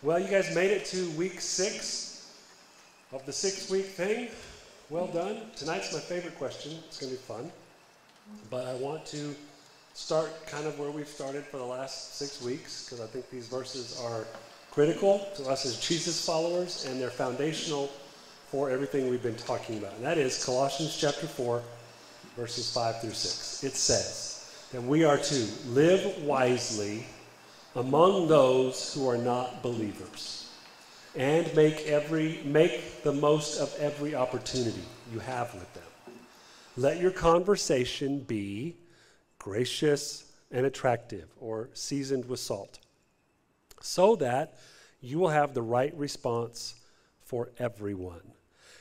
Well, you guys made it to week six of the six week thing. Well done. Tonight's my favorite question. It's going to be fun. But I want to start kind of where we've started for the last six weeks because I think these verses are critical to us as Jesus followers and they're foundational for everything we've been talking about. And that is Colossians chapter 4, verses 5 through 6. It says that we are to live wisely among those who are not believers. And make every make the most of every opportunity you have with them. Let your conversation be gracious and attractive or seasoned with salt so that you will have the right response for everyone.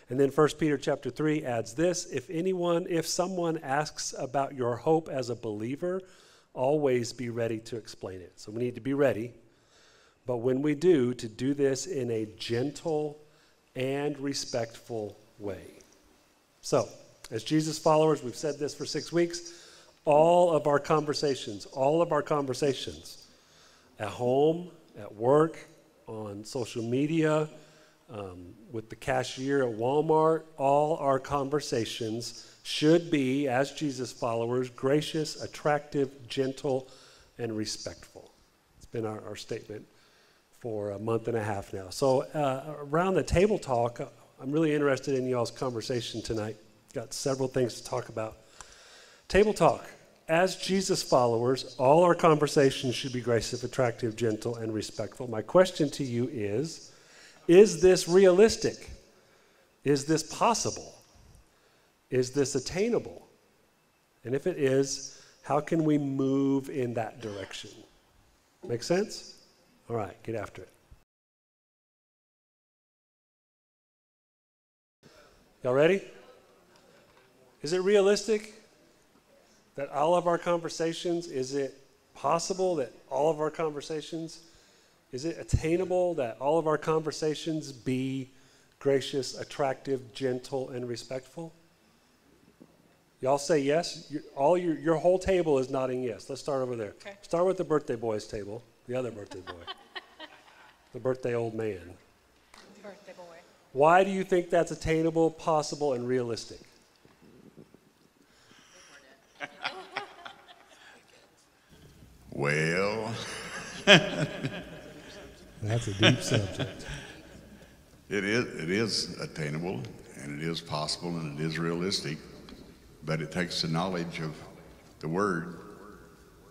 And then 1 peter chapter 3 adds this if anyone if someone asks about your hope as a believer always be ready to explain it. So we need to be ready. But when we do, to do this in a gentle and respectful way. So, as Jesus followers, we've said this for six weeks. All of our conversations, all of our conversations at home, at work, on social media, um, with the cashier at Walmart, all our conversations should be, as Jesus followers, gracious, attractive, gentle, and respectful. It's been our, our statement for a month and a half now. So, uh, around the table talk, uh, I'm really interested in y'all's conversation tonight. Got several things to talk about. Table talk. As Jesus followers, all our conversations should be gracious, attractive, gentle, and respectful. My question to you is Is this realistic? Is this possible? Is this attainable? And if it is, how can we move in that direction? Make sense? All right, get after it. Y'all ready? Is it realistic that all of our conversations, is it possible that all of our conversations, is it attainable that all of our conversations be gracious, attractive, gentle, and respectful? Y'all say yes. all your, your whole table is nodding yes. Let's start over there. Okay. Start with the birthday boy's table, the other birthday boy, the birthday old man. Birthday boy. Why do you think that's attainable, possible, and realistic? well, that's a deep subject. It is, it is attainable, and it is possible, and it is realistic but it takes the knowledge of the word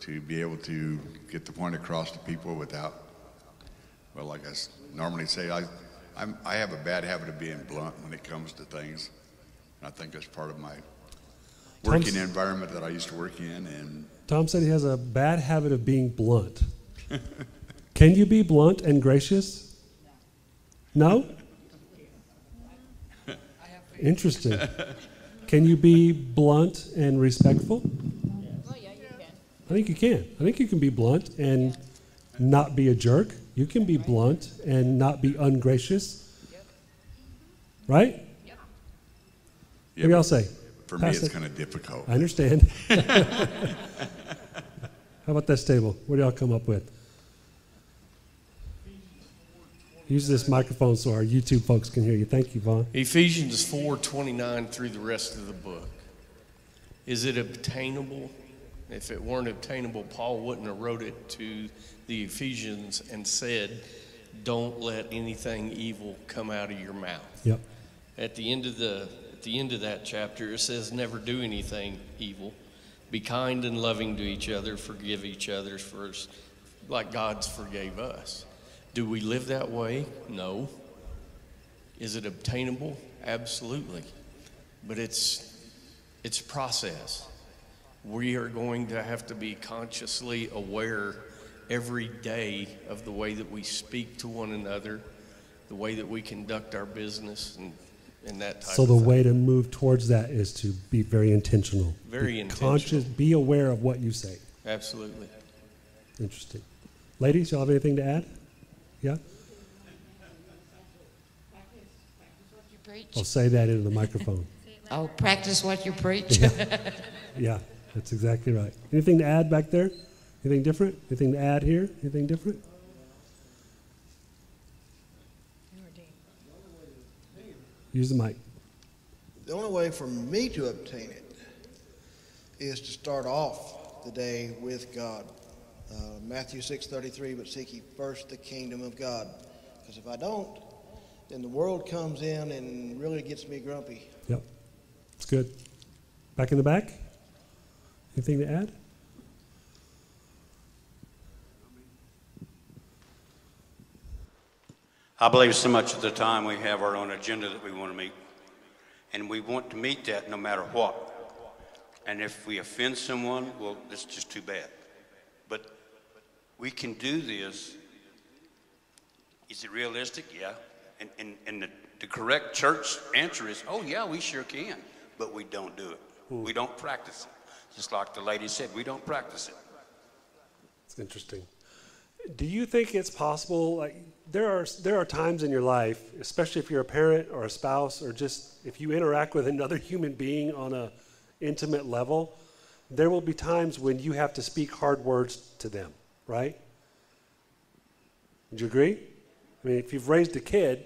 to be able to get the point across to people without, well, like I normally say, I, I'm, i have a bad habit of being blunt when it comes to things. And I think that's part of my working Tom's, environment that I used to work in. And Tom said he has a bad habit of being blunt. Can you be blunt and gracious? No? Interesting. Can you be blunt and respectful? Oh, yeah, you can. I think you can. I think you can be blunt and not be a jerk. You can be blunt and not be ungracious. Right? Yep. What do y'all say? For me, it's kind of difficult. I understand. How about this table? What do y'all come up with? Use this microphone so our YouTube folks can hear you. Thank you, Vaughn. Ephesians 4:29 through the rest of the book. Is it obtainable? If it weren't obtainable, Paul wouldn't have wrote it to the Ephesians and said, "Don't let anything evil come out of your mouth." Yep. At the end of the at the end of that chapter, it says, "Never do anything evil. Be kind and loving to each other. Forgive each other first, like God's forgave us." Do we live that way? No. Is it obtainable? Absolutely. But it's it's process. We are going to have to be consciously aware every day of the way that we speak to one another, the way that we conduct our business and and that type of thing. so the way to move towards that is to be very intentional very be intentional conscious be aware of what you say absolutely interesting ladies y'all have anything to add yeah? I'll oh, say that into the microphone. oh, practice what you preach. yeah. yeah, that's exactly right. Anything to add back there? Anything different? Anything to add here? Anything different? Use the mic. The only way for me to obtain it is to start off the day with God. Uh, Matthew 6:33, but seek ye first the kingdom of God. Because if I don't, then the world comes in and really gets me grumpy. Yep. It's good. Back in the back? Anything to add? I believe so much of the time we have our own agenda that we want to meet. And we want to meet that no matter what. And if we offend someone, well, that's just too bad. But we can do this. Is it realistic? Yeah. And, and, and the, the correct church answer is, oh, yeah, we sure can. But we don't do it. Hmm. We don't practice it. Just like the lady said, we don't practice it. It's interesting. Do you think it's possible? Like there are there are times in your life, especially if you're a parent or a spouse, or just if you interact with another human being on a intimate level, there will be times when you have to speak hard words to them, right? Would you agree? I mean, if you've raised a kid,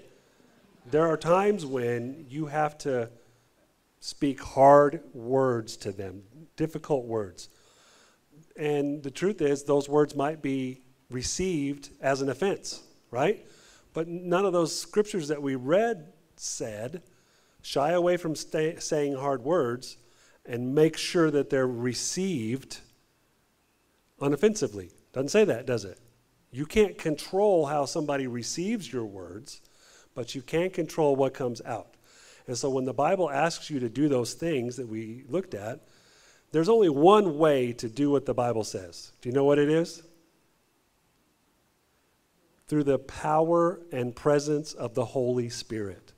there are times when you have to speak hard words to them, difficult words. And the truth is, those words might be received as an offense, right? But none of those scriptures that we read said, shy away from stay, saying hard words and make sure that they're received unoffensively. Doesn't say that, does it? You can't control how somebody receives your words, but you can control what comes out. And so when the Bible asks you to do those things that we looked at, there's only one way to do what the Bible says. Do you know what it is? Through the power and presence of the Holy Spirit.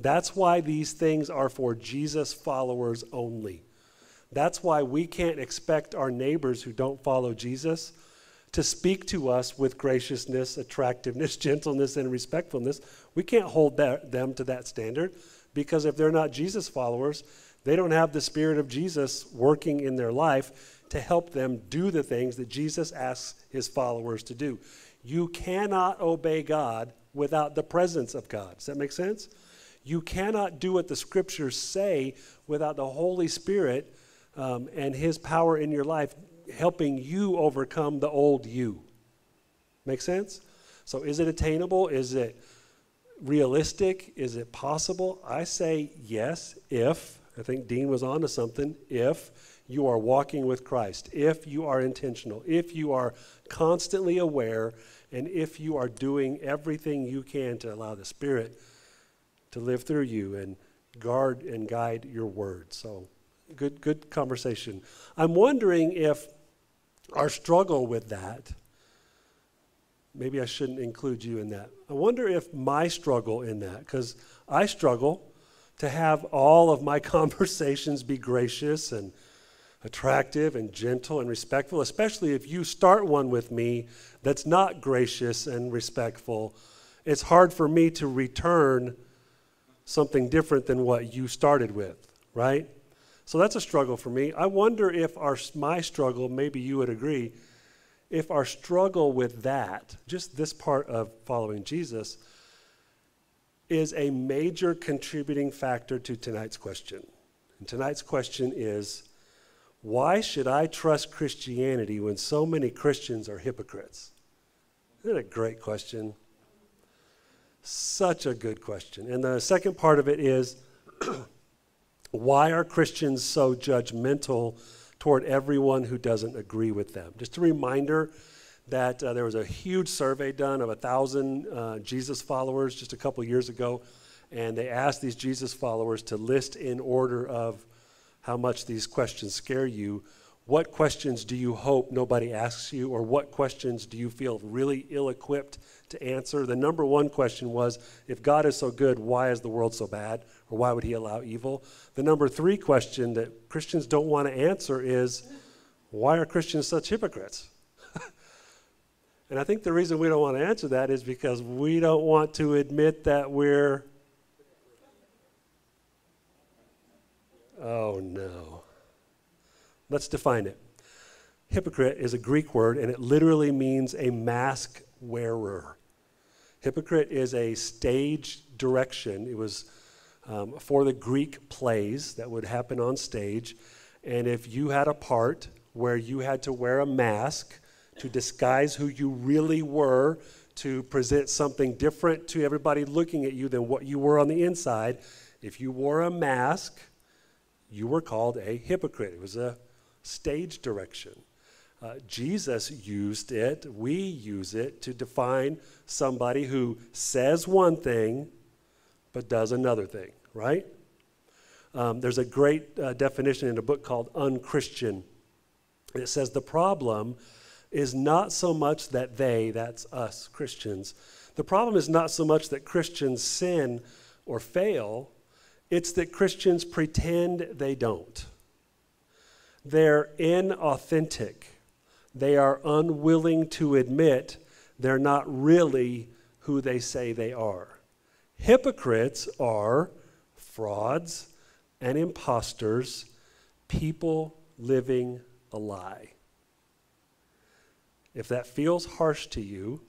That's why these things are for Jesus followers only. That's why we can't expect our neighbors who don't follow Jesus to speak to us with graciousness, attractiveness, gentleness, and respectfulness. We can't hold that, them to that standard because if they're not Jesus followers, they don't have the Spirit of Jesus working in their life to help them do the things that Jesus asks his followers to do. You cannot obey God without the presence of God. Does that make sense? You cannot do what the scriptures say without the Holy Spirit um, and his power in your life helping you overcome the old you. Make sense? So, is it attainable? Is it realistic? Is it possible? I say yes, if, I think Dean was on to something, if you are walking with Christ, if you are intentional, if you are constantly aware, and if you are doing everything you can to allow the Spirit to live through you and guard and guide your words. So, good, good conversation. I'm wondering if our struggle with that, maybe I shouldn't include you in that. I wonder if my struggle in that, because I struggle to have all of my conversations be gracious and attractive and gentle and respectful, especially if you start one with me that's not gracious and respectful. It's hard for me to return something different than what you started with, right? So that's a struggle for me. I wonder if our my struggle, maybe you would agree, if our struggle with that, just this part of following Jesus, is a major contributing factor to tonight's question. And tonight's question is why should I trust Christianity when so many Christians are hypocrites? Isn't that a great question? Such a good question. And the second part of it is why are Christians so judgmental toward everyone who doesn't agree with them? Just a reminder that uh, there was a huge survey done of a thousand uh, Jesus followers just a couple years ago, and they asked these Jesus followers to list in order of how much these questions scare you. What questions do you hope nobody asks you, or what questions do you feel really ill equipped to answer? The number one question was if God is so good, why is the world so bad? Or why would he allow evil? The number three question that Christians don't want to answer is why are Christians such hypocrites? and I think the reason we don't want to answer that is because we don't want to admit that we're. Oh no. Let's define it. Hypocrite is a Greek word and it literally means a mask wearer. Hypocrite is a stage direction. It was um, for the Greek plays that would happen on stage. And if you had a part where you had to wear a mask to disguise who you really were, to present something different to everybody looking at you than what you were on the inside, if you wore a mask, you were called a hypocrite. It was a stage direction. Uh, Jesus used it, we use it to define somebody who says one thing but does another thing, right? Um, there's a great uh, definition in a book called Unchristian. It says the problem is not so much that they, that's us Christians, the problem is not so much that Christians sin or fail, it's that Christians pretend they don't. They're inauthentic. They are unwilling to admit they're not really who they say they are. Hypocrites are frauds and imposters, people living a lie. If that feels harsh to you,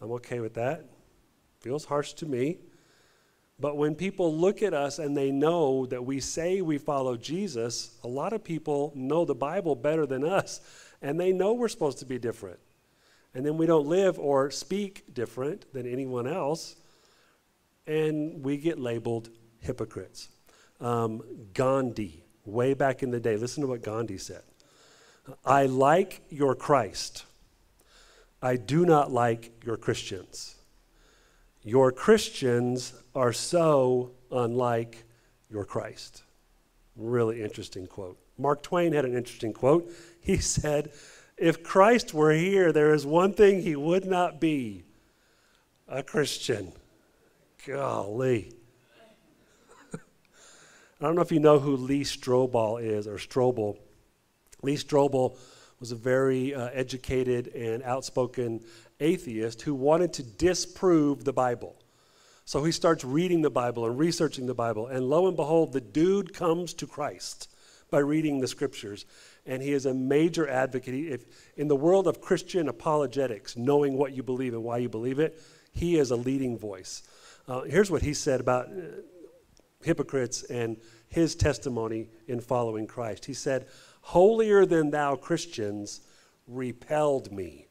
I'm okay with that. Feels harsh to me. But when people look at us and they know that we say we follow Jesus, a lot of people know the Bible better than us, and they know we're supposed to be different. And then we don't live or speak different than anyone else, and we get labeled hypocrites. Um, Gandhi, way back in the day, listen to what Gandhi said I like your Christ, I do not like your Christians. Your Christians are so unlike your Christ. Really interesting quote. Mark Twain had an interesting quote. He said, If Christ were here, there is one thing he would not be a Christian. Golly. I don't know if you know who Lee Strobel is or Strobel. Lee Strobel was a very uh, educated and outspoken atheist who wanted to disprove the Bible. So he starts reading the Bible and researching the Bible, and lo and behold, the dude comes to Christ by reading the scriptures. And he is a major advocate. If, in the world of Christian apologetics, knowing what you believe and why you believe it, he is a leading voice. Uh, here's what he said about uh, hypocrites and his testimony in following Christ. He said, Holier than thou Christians repelled me.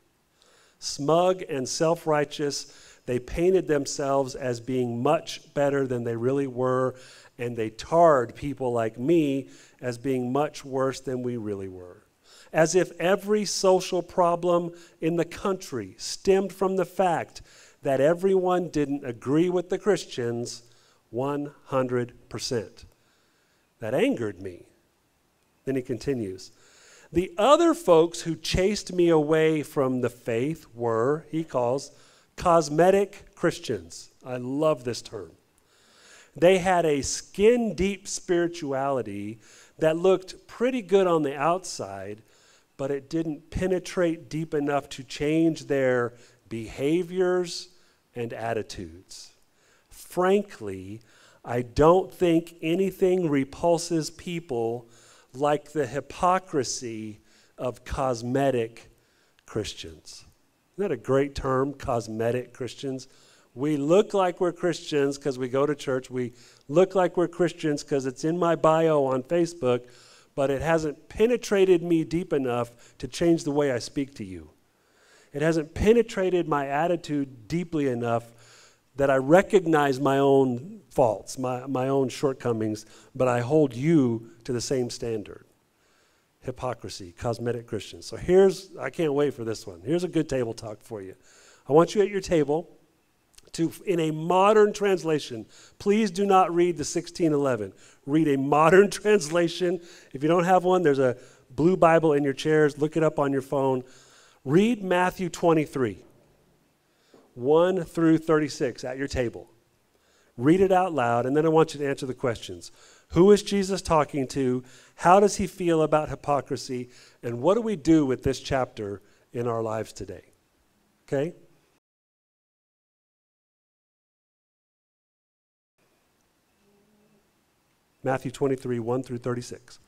Smug and self righteous, they painted themselves as being much better than they really were, and they tarred people like me as being much worse than we really were. As if every social problem in the country stemmed from the fact that everyone didn't agree with the Christians 100%. That angered me. Then he continues The other folks who chased me away from the faith were, he calls, cosmetic Christians. I love this term. They had a skin deep spirituality that looked pretty good on the outside, but it didn't penetrate deep enough to change their behaviors and attitudes. Frankly, I don't think anything repulses people like the hypocrisy of cosmetic Christians. Isn't that a great term, cosmetic Christians? We look like we're Christians because we go to church. We look like we're Christians because it's in my bio on Facebook, but it hasn't penetrated me deep enough to change the way I speak to you. It hasn't penetrated my attitude deeply enough that I recognize my own faults, my, my own shortcomings, but I hold you to the same standard. Hypocrisy, cosmetic Christians. So here's, I can't wait for this one. Here's a good table talk for you. I want you at your table to, in a modern translation, please do not read the 1611. Read a modern translation. If you don't have one, there's a blue Bible in your chairs. Look it up on your phone. Read Matthew 23, 1 through 36 at your table. Read it out loud, and then I want you to answer the questions. Who is Jesus talking to? How does he feel about hypocrisy? And what do we do with this chapter in our lives today? Okay? Matthew 23, 1 through 36.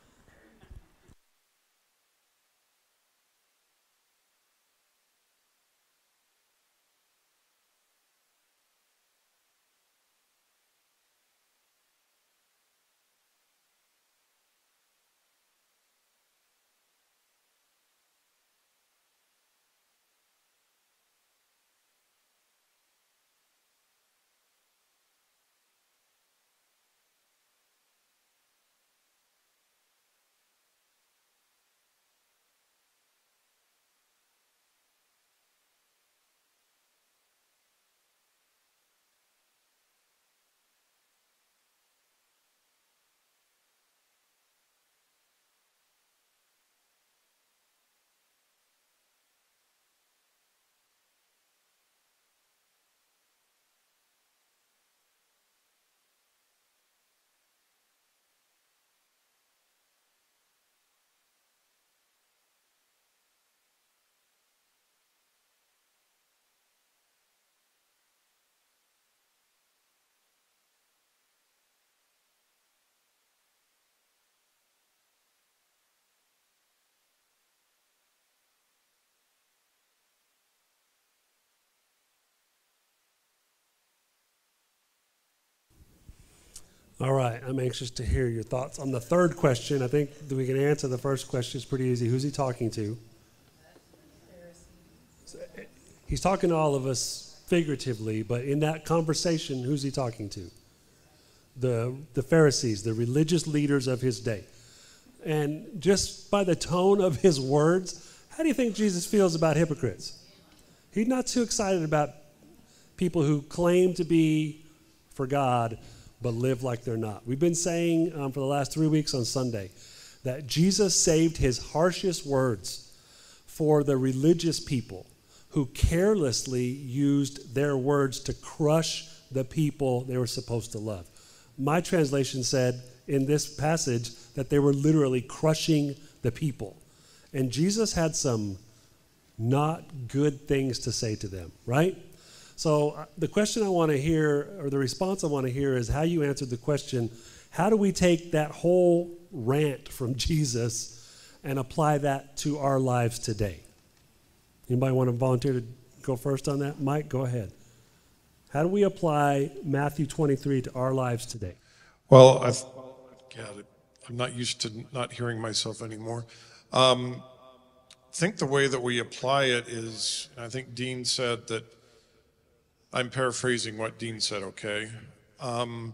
All right, I'm anxious to hear your thoughts on the third question. I think that we can answer the first question. It's pretty easy. Who's he talking to? He's talking to all of us figuratively, but in that conversation, who's he talking to? The, the Pharisees, the religious leaders of his day. And just by the tone of his words, how do you think Jesus feels about hypocrites? He's not too excited about people who claim to be for God but live like they're not. We've been saying um, for the last three weeks on Sunday that Jesus saved his harshest words for the religious people who carelessly used their words to crush the people they were supposed to love. My translation said in this passage that they were literally crushing the people. And Jesus had some not good things to say to them, right? So, uh, the question I want to hear, or the response I want to hear, is how you answered the question how do we take that whole rant from Jesus and apply that to our lives today? Anybody want to volunteer to go first on that? Mike, go ahead. How do we apply Matthew 23 to our lives today? Well, I've, God, I'm not used to not hearing myself anymore. Um, I think the way that we apply it is, I think Dean said that I'm paraphrasing what Dean said. Okay, um,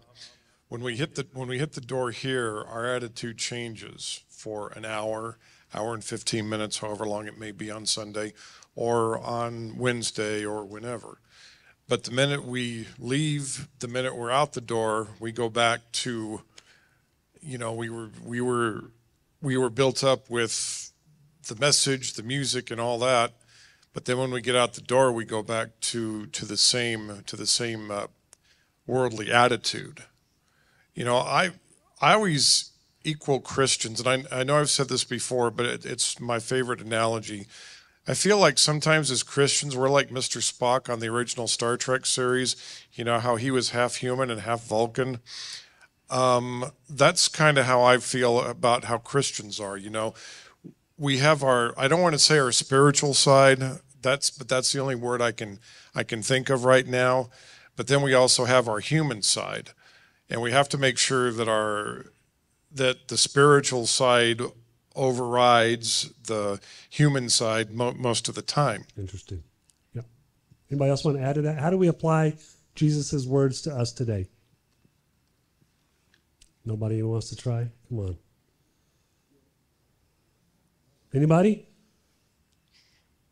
when we hit the when we hit the door here, our attitude changes for an hour, hour and 15 minutes, however long it may be on Sunday, or on Wednesday, or whenever. But the minute we leave, the minute we're out the door, we go back to, you know, we were we were we were built up with the message, the music, and all that but then when we get out the door, we go back to to the same to the same uh, worldly attitude. You know, I I always equal Christians, and I I know I've said this before, but it, it's my favorite analogy. I feel like sometimes as Christians, we're like Mr. Spock on the original Star Trek series. You know how he was half human and half Vulcan. Um, that's kind of how I feel about how Christians are. You know, we have our I don't want to say our spiritual side. That's but that's the only word I can I can think of right now. But then we also have our human side. And we have to make sure that our that the spiritual side overrides the human side mo- most of the time. Interesting. Yeah. Anybody else want to add to that? How do we apply Jesus' words to us today? Nobody wants to try? Come on. Anybody?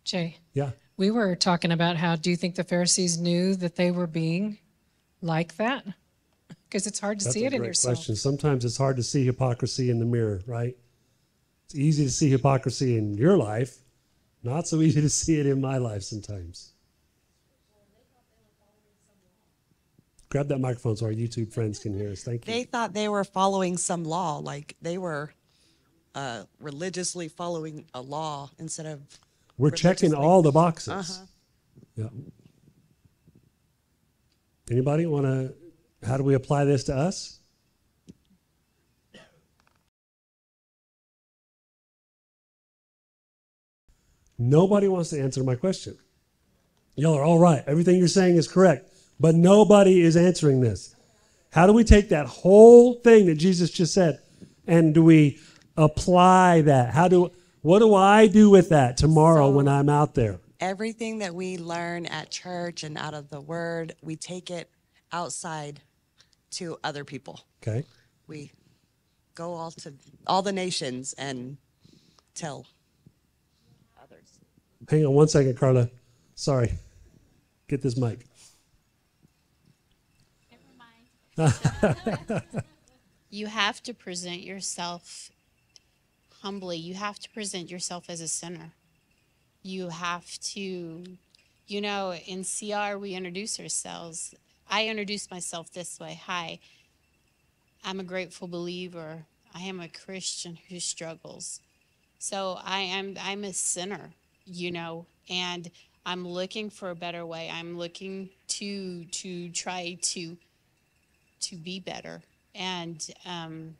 Jay, Yeah. we were talking about how do you think the Pharisees knew that they were being like that? Because it's hard to That's see a it in great yourself. question. Sometimes it's hard to see hypocrisy in the mirror, right? It's easy to see hypocrisy in your life, not so easy to see it in my life sometimes. Grab that microphone so our YouTube friends can hear us. Thank you. They thought they were following some law, like they were uh, religiously following a law instead of. We're checking all the boxes. Uh-huh. Yeah. Anybody want to? How do we apply this to us? Nobody wants to answer my question. Y'all are all right. Everything you're saying is correct, but nobody is answering this. How do we take that whole thing that Jesus just said and do we apply that? How do what do I do with that tomorrow when I'm out there? Everything that we learn at church and out of the word, we take it outside to other people. Okay. We go all to all the nations and tell others. Hang on one second, Carla. Sorry. Get this mic. you have to present yourself humbly. You have to present yourself as a sinner. You have to, you know, in CR, we introduce ourselves. I introduce myself this way Hi, I'm a grateful believer. I am a Christian who struggles. So I am I'm a sinner, you know, and I'm looking for a better way. I'm looking to to try to to be better. And um,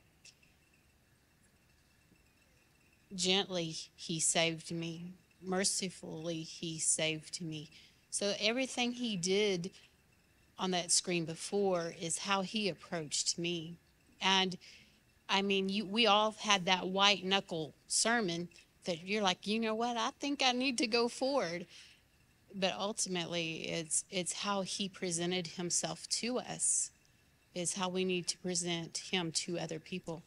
gently, he saved me. Mercifully, he saved me. So everything he did on that screen before is how he approached me. And I mean, you we all had that white knuckle sermon that you're like, you know what? I think I need to go forward. But ultimately, it's it's how he presented himself to us, is how we need to present him to other people.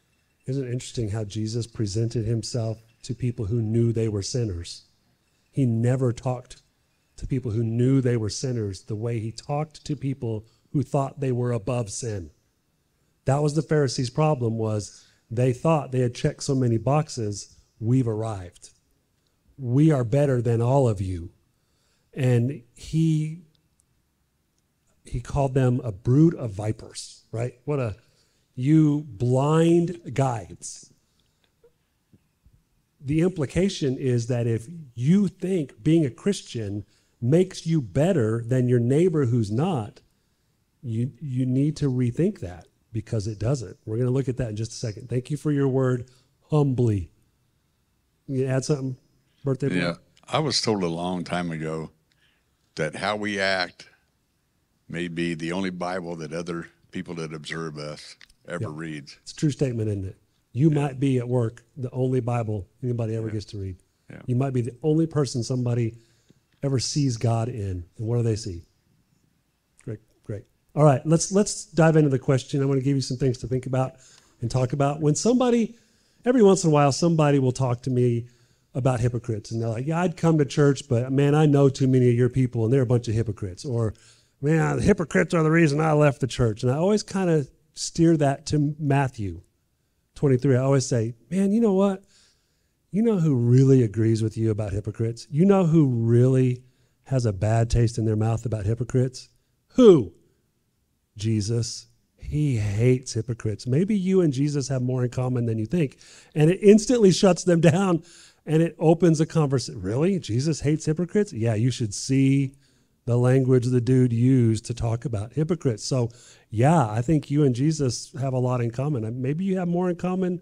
Isn't it interesting how Jesus presented himself to people who knew they were sinners? He never talked to people who knew they were sinners the way he talked to people who thought they were above sin. That was the Pharisees' problem was they thought they had checked so many boxes, we've arrived. We are better than all of you. And he he called them a brood of vipers, right? What a you blind guides. The implication is that if you think being a Christian makes you better than your neighbor who's not, you you need to rethink that because it doesn't. We're going to look at that in just a second. Thank you for your word, humbly. You add something, birthday boy? Yeah, I was told a long time ago that how we act may be the only Bible that other people that observe us ever Yep. reads. It's a true statement, isn't it? You might be at work the only Bible anybody ever gets to read. Yeah. You might be the only person somebody ever sees God in. And what do they see? Great, great. All right, let's let's dive into the question. I want to give you some things to think about and talk about. When somebody, every once in a while, somebody will talk to me about hypocrites, and they're like, "Yeah, I'd come to church, but man, I know too many of your people, and they're a bunch of hypocrites." Or, "Man, the hypocrites are the reason I left the church." And I always kind of steer that to Matthew 23. I always say, "Man, you know what? You know who really agrees with you about hypocrites? You know who really has a bad taste in their mouth about hypocrites? Who? Jesus. He hates hypocrites. Maybe you and Jesus have more in common than you think. And it instantly shuts them down and it opens a conversation. Really? Jesus hates hypocrites? Yeah, you should see the language the dude used to talk about hypocrites. So, yeah, I think you and Jesus have a lot in common. Maybe you have more in common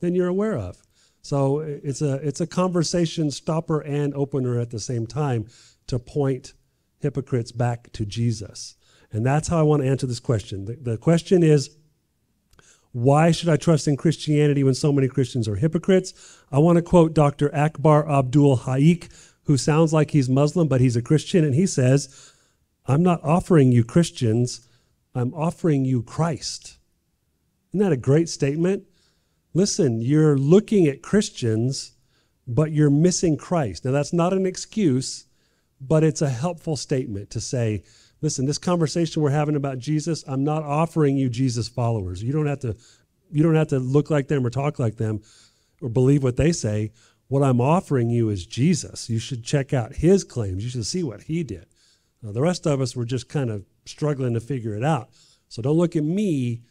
than you're aware of. So it's a it's a conversation stopper and opener at the same time to point hypocrites back to Jesus. And that's how I want to answer this question. The, the question is why should I trust in Christianity when so many Christians are hypocrites? I want to quote Dr. Akbar Abdul-Haqq, who sounds like he's Muslim, but he's a Christian, and he says, I'm not offering you Christians, I'm offering you Christ. Isn't that a great statement? Listen, you're looking at Christians, but you're missing Christ. Now, that's not an excuse, but it's a helpful statement to say, listen, this conversation we're having about Jesus, I'm not offering you Jesus followers. You don't have to you don't have to look like them or talk like them or believe what they say. What I'm offering you is Jesus. You should check out his claims. You should see what he did. Now, the rest of us were just kind of struggling to figure it out. So don't look at me,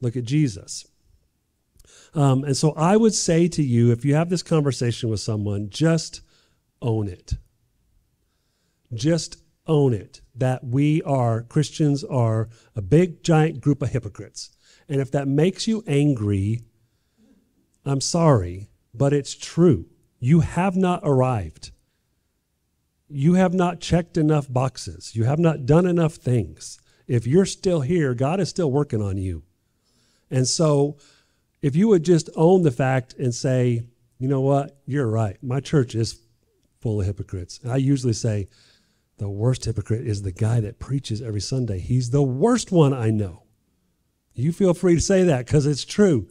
look at Jesus. Um, and so I would say to you, if you have this conversation with someone, just own it. Just own it that we are, Christians are a big, giant group of hypocrites. And if that makes you angry, I'm sorry, but it's true. You have not arrived. You have not checked enough boxes. You have not done enough things. If you're still here, God is still working on you. And so, if you would just own the fact and say, you know what, you're right. My church is full of hypocrites. And I usually say, the worst hypocrite is the guy that preaches every Sunday. He's the worst one I know. You feel free to say that because it's true.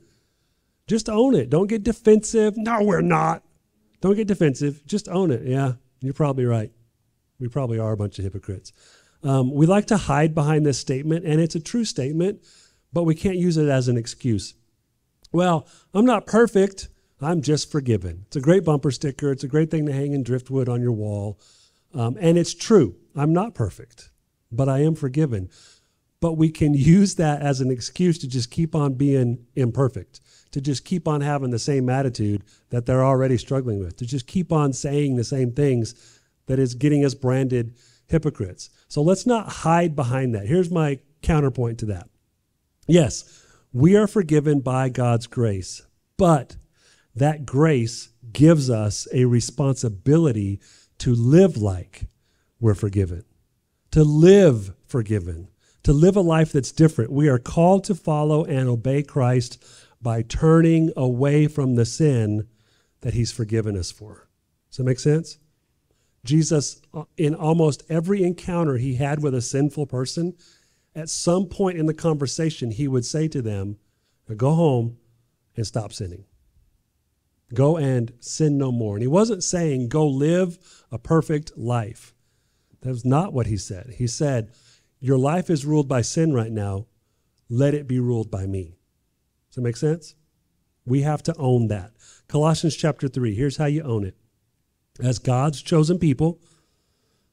Just own it. Don't get defensive. No, we're not. Don't get defensive. Just own it. Yeah, you're probably right. We probably are a bunch of hypocrites. Um, we like to hide behind this statement, and it's a true statement, but we can't use it as an excuse. Well, I'm not perfect. I'm just forgiven. It's a great bumper sticker. It's a great thing to hang in driftwood on your wall. Um, and it's true. I'm not perfect, but I am forgiven. But we can use that as an excuse to just keep on being imperfect, to just keep on having the same attitude that they're already struggling with, to just keep on saying the same things that is getting us branded hypocrites. So let's not hide behind that. Here's my counterpoint to that. Yes, we are forgiven by God's grace, but that grace gives us a responsibility to live like we're forgiven, to live forgiven, to live a life that's different. We are called to follow and obey Christ by turning away from the sin that he's forgiven us for. Does that make sense? Jesus, uh, in almost every encounter he had with a sinful person, at some point in the conversation, he would say to them, Go home and stop sinning. Go and sin no more. And he wasn't saying, Go live a perfect life. That was not what he said. He said, Your life is ruled by sin right now. Let it be ruled by me. That make sense? We have to own that. Colossians chapter 3, here's how you own it. As God's chosen people,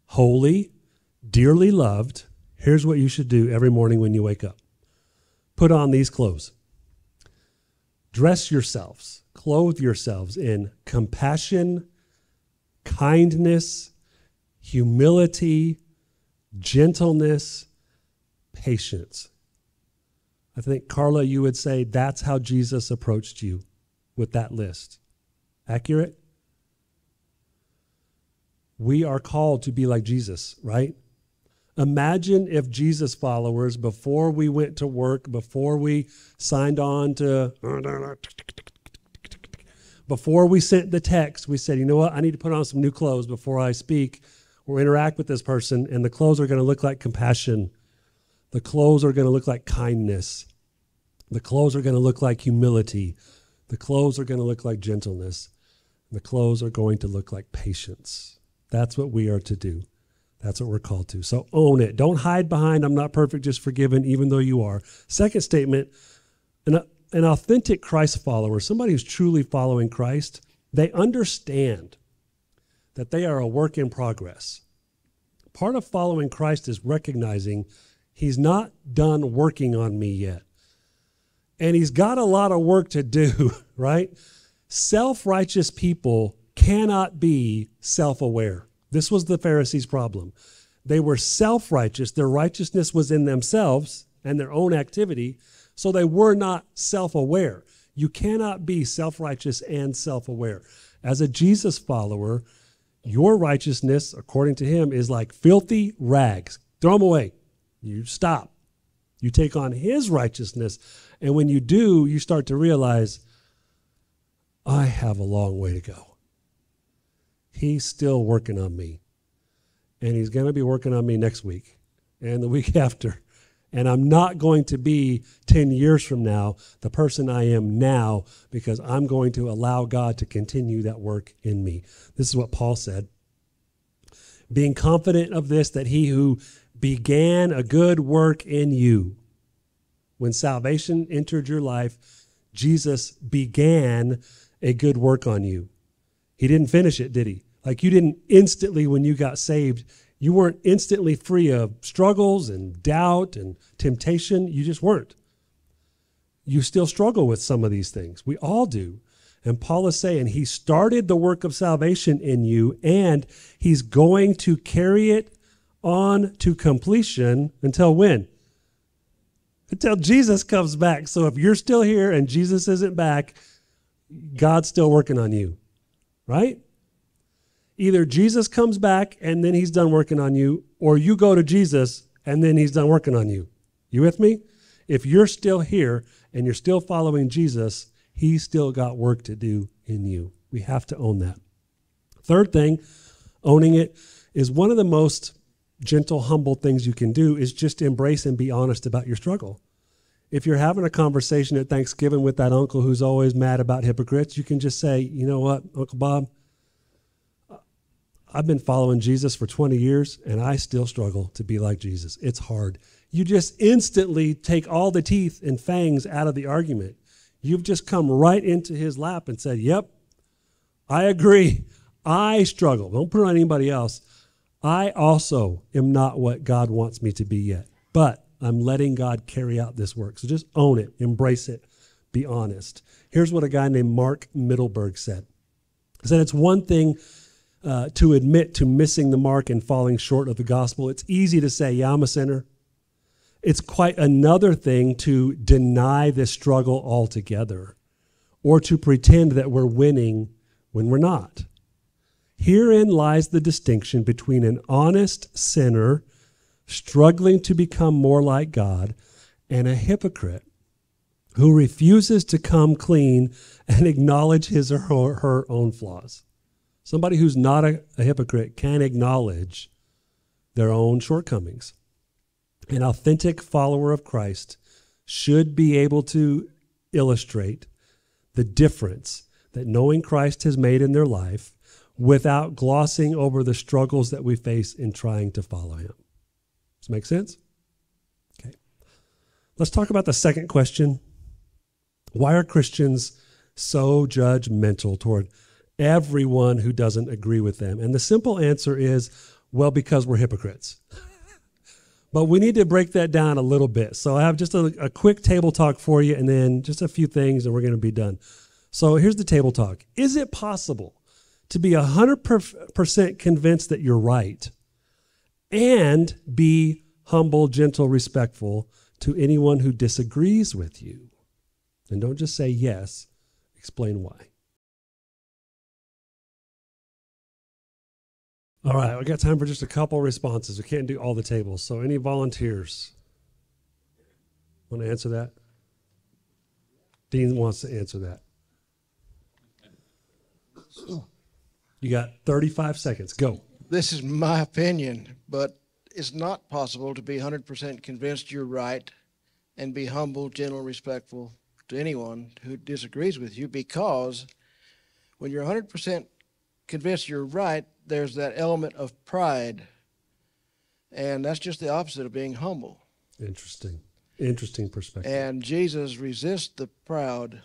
holy, dearly loved, here's what you should do every morning when you wake up put on these clothes. Dress yourselves, clothe yourselves in compassion, kindness, humility, gentleness, patience. I think, Carla, you would say that's how Jesus approached you with that list. Accurate? We are called to be like Jesus, right? Imagine if Jesus followers, before we went to work, before we signed on to, before we sent the text, we said, you know what, I need to put on some new clothes before I speak or interact with this person, and the clothes are going to look like compassion. The clothes are going to look like kindness. The clothes are going to look like humility. The clothes are going to look like gentleness. The clothes are going to look like patience. That's what we are to do. That's what we're called to. So own it. Don't hide behind, I'm not perfect, just forgiven, even though you are. Second statement an, an authentic Christ follower, somebody who's truly following Christ, they understand that they are a work in progress. Part of following Christ is recognizing he's not done working on me yet. And he's got a lot of work to do, right? Self righteous people cannot be self aware. This was the Pharisees' problem. They were self righteous, their righteousness was in themselves and their own activity, so they were not self aware. You cannot be self righteous and self aware. As a Jesus follower, your righteousness, according to him, is like filthy rags. Throw them away. You stop. You take on his righteousness. And when you do, you start to realize, I have a long way to go. He's still working on me. And he's going to be working on me next week and the week after. And I'm not going to be 10 years from now the person I am now because I'm going to allow God to continue that work in me. This is what Paul said. Being confident of this, that he who began a good work in you, when salvation entered your life, Jesus began a good work on you. He didn't finish it, did he? Like you didn't instantly, when you got saved, you weren't instantly free of struggles and doubt and temptation. You just weren't. You still struggle with some of these things. We all do. And Paul is saying he started the work of salvation in you and he's going to carry it on to completion until when? Until Jesus comes back. So if you're still here and Jesus isn't back, God's still working on you, right? Either Jesus comes back and then he's done working on you, or you go to Jesus and then he's done working on you. You with me? If you're still here and you're still following Jesus, he's still got work to do in you. We have to own that. Third thing, owning it is one of the most gentle, humble things you can do is just embrace and be honest about your struggle. If you're having a conversation at Thanksgiving with that uncle who's always mad about hypocrites, you can just say, you know what, Uncle Bob, I've been following Jesus for 20 years and I still struggle to be like Jesus. It's hard. You just instantly take all the teeth and fangs out of the argument. You've just come right into his lap and said, Yep, I agree. I struggle. Don't put it on anybody else. I also am not what God wants me to be yet, but I'm letting God carry out this work. So just own it, embrace it, be honest. Here's what a guy named Mark Mittelberg said. He said, It's one thing uh, to admit to missing the mark and falling short of the gospel. It's easy to say, yeah, I'm a sinner. It's quite another thing to deny this struggle altogether or to pretend that we're winning when we're not. Herein lies the distinction between an honest sinner struggling to become more like God, and a hypocrite who refuses to come clean and acknowledge his or her, own flaws. Somebody who's not a, a hypocrite can acknowledge their own shortcomings. An authentic follower of Christ should be able to illustrate the difference that knowing Christ has made in their life without glossing over the struggles that we face in trying to follow him. Does that make sense? Okay. Let's talk about the second question. Why are Christians so judgmental toward everyone who doesn't agree with them? And the simple answer is well, because we're hypocrites. but we need to break that down a little bit. So I have just a, a quick table talk for you and then just a few things, and we're going to be done. So here's the table talk Is it possible to be 100% convinced that you're right and be humble, gentle, respectful to anyone who disagrees with you? And don't just say yes, explain why. All right, we got time for just a couple responses. We can't do all the tables. So, any volunteers want to answer that? Dean wants to answer that. You got 35 seconds. Go. This is my opinion, but it's not possible to be 100% convinced you're right and be humble, gentle, respectful to anyone who disagrees with you because when you're 100% convinced you're right, there's that element of pride. And that's just the opposite of being humble. Interesting. Interesting perspective. And Jesus resists the proud.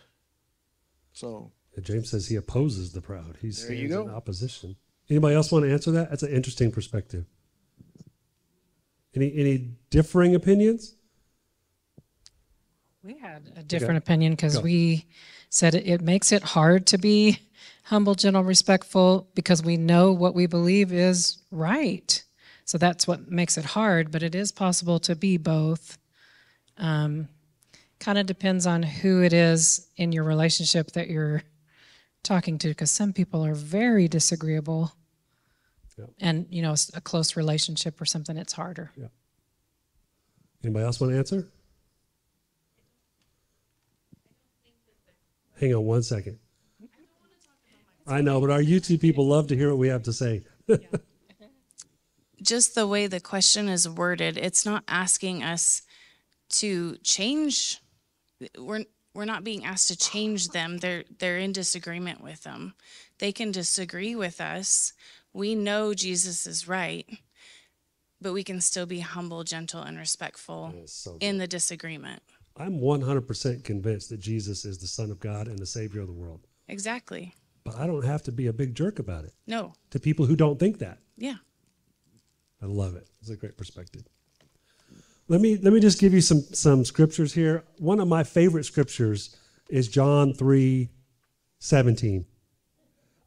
So James says he opposes the proud. He's There you stands in opposition. Anybody else want to answer that? That's an interesting perspective. Any any differing opinions? We had a different Okay. opinion because we said it, it makes it hard to be humble, gentle, respectful because we know what we believe is right. So that's what makes it hard, but it is possible to be both. Um, kind of depends on who it is in your relationship that you're talking to because some people are very disagreeable. Yep. And, you know, a close relationship or something, it's harder. Anybody else want to answer? Hang on one second. I know, but our YouTube people love to hear what we have to say. just the way the question is worded, it's not asking us to change. We're we're not being asked to change them. They're they're in disagreement with them. They can disagree with us. We know Jesus is right, but we can still be humble, gentle, and respectful so in the disagreement. I'm 100% convinced that Jesus is the Son of God and the Savior of the world. Exactly. But I don't have to be a big jerk about it No. to people who don't think that. Yeah. I love it. It's a great perspective. Let me let me just give you some some scriptures here. One of my favorite scriptures is John 3 17.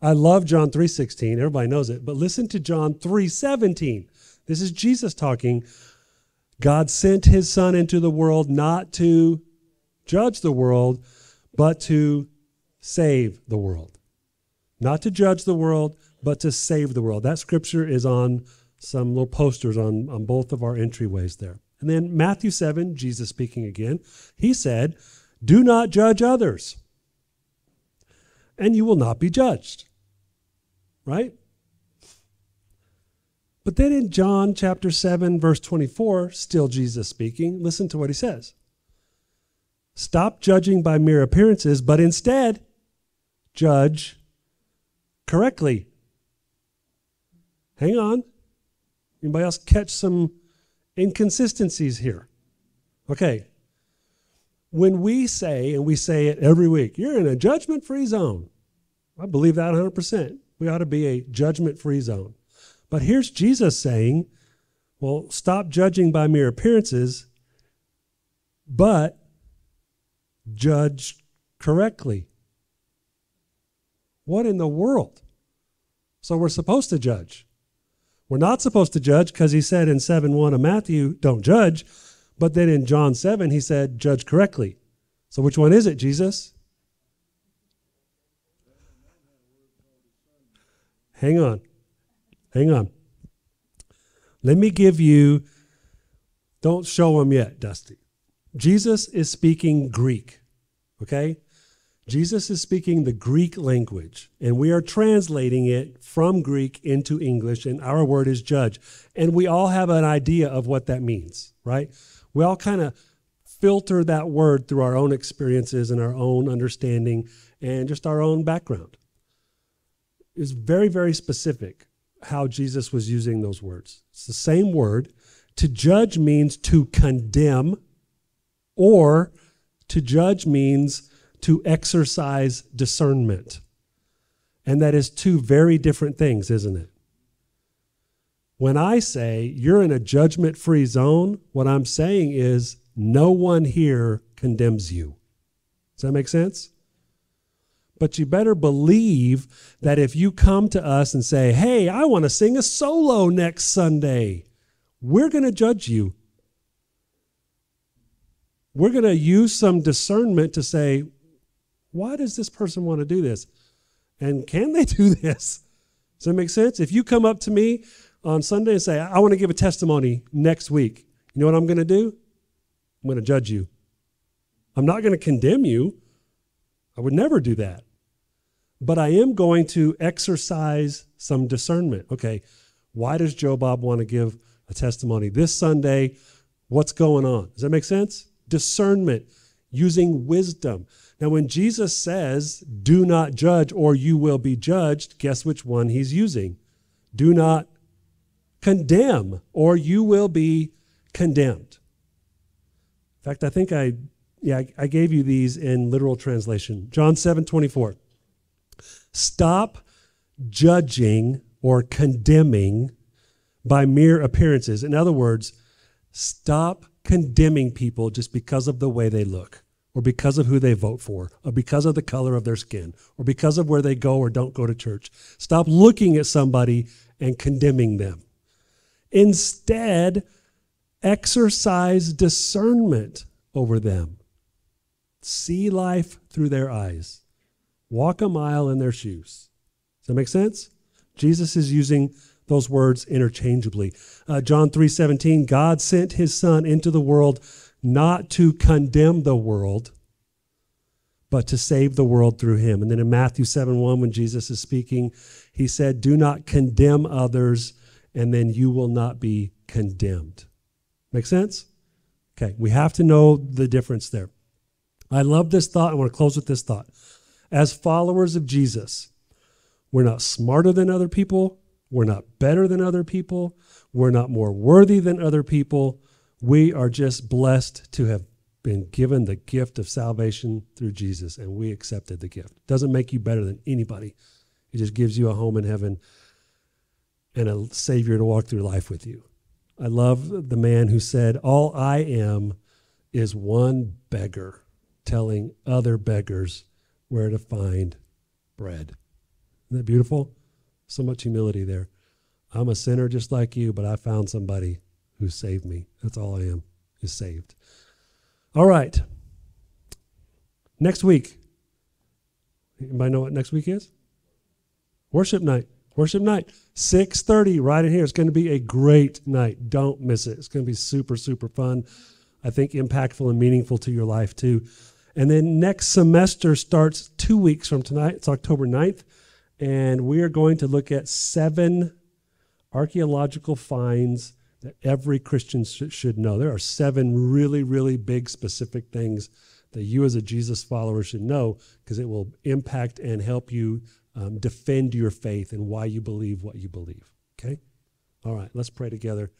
I love John 3 16. Everybody knows it, but listen to John 3 17. This is Jesus talking. God sent his son into the world not to judge the world, but to save the world. Not to judge the world, but to save the world. That scripture is on some little posters on, on both of our entryways there. And then Matthew 7, Jesus speaking again, he said, Do not judge others, and you will not be judged. Right? But then in John chapter 7, verse 24, still Jesus speaking, listen to what he says. Stop judging by mere appearances, but instead judge correctly. Hang on. Anybody else catch some inconsistencies here? Okay. When we say, and we say it every week, you're in a judgment free zone. I believe that 100%. We ought to be a judgment free zone. But here's Jesus saying, well, stop judging by mere appearances, but judge correctly. What in the world? So we're supposed to judge. We're not supposed to judge because he said in 7 1 of Matthew, don't judge. But then in John 7, he said, judge correctly. So which one is it, Jesus? Hang on. Hang on. Let me give you Don't show him yet, Dusty. Jesus is speaking Greek, okay? Jesus is speaking the Greek language, and we are translating it from Greek into English, and our word is judge. And we all have an idea of what that means, right? We all kind of filter that word through our own experiences and our own understanding and just our own background. It's very, very specific how Jesus was using those words. It's the same word. To judge means to condemn, or to judge means to exercise discernment. And that is two very different things, isn't it? When I say you're in a judgment free zone, what I'm saying is no one here condemns you. Does that make sense? But you better believe that if you come to us and say, hey, I want to sing a solo next Sunday, we're going to judge you. We're going to use some discernment to say, why does this person want to do this? And can they do this? Does that make sense? If you come up to me on Sunday and say, I want to give a testimony next week, you know what I'm going to do? I'm going to judge you. I'm not going to condemn you. I would never do that. But I am going to exercise some discernment. Okay, why does Joe Bob want to give a testimony this Sunday? What's going on? Does that make sense? Discernment, using wisdom. Now, when Jesus says, do not judge or you will be judged, guess which one he's using? Do not condemn or you will be condemned. In fact, I think I, yeah, I, gave you these in literal translation. John 7 24. Stop judging or condemning by mere appearances. In other words, stop condemning people just because of the way they look or because of who they vote for, or because of the color of their skin, or because of where they go or don't go to church. Stop looking at somebody and condemning them. Instead, exercise discernment over them. See life through their eyes. Walk a mile in their shoes. Does that make sense? Jesus is using those words interchangeably. Uh, John 3:17, God sent his son into the world not to condemn the world, but to save the world through him. And then in Matthew 7 1, when Jesus is speaking, he said, Do not condemn others, and then you will not be condemned. Make sense? Okay, we have to know the difference there. I love this thought. I want to close with this thought. As followers of Jesus, we're not smarter than other people. We're not better than other people. We're not more worthy than other people. We are just blessed to have been given the gift of salvation through Jesus, and we accepted the gift. It doesn't make you better than anybody. It just gives you a home in heaven and a Savior to walk through life with you. I love the man who said, All I am is one beggar telling other beggars where to find bread. Isn't that beautiful? So much humility there. I'm a sinner just like you, but I found somebody who saved me. That's all I am, is saved. All right. Next week. Anybody know what next week is? Worship night. Worship night. 6:30 right in here. It's going to be a great night. Don't miss it. It's going to be super super fun. I think impactful and meaningful to your life too. And then next semester starts 2 weeks from tonight. It's October 9th, and we are going to look at seven archaeological finds that every Christian sh- should know. There are seven really, really big specific things that you as a Jesus follower should know because it will impact and help you um, defend your faith and why you believe what you believe. Okay? All right, let's pray together.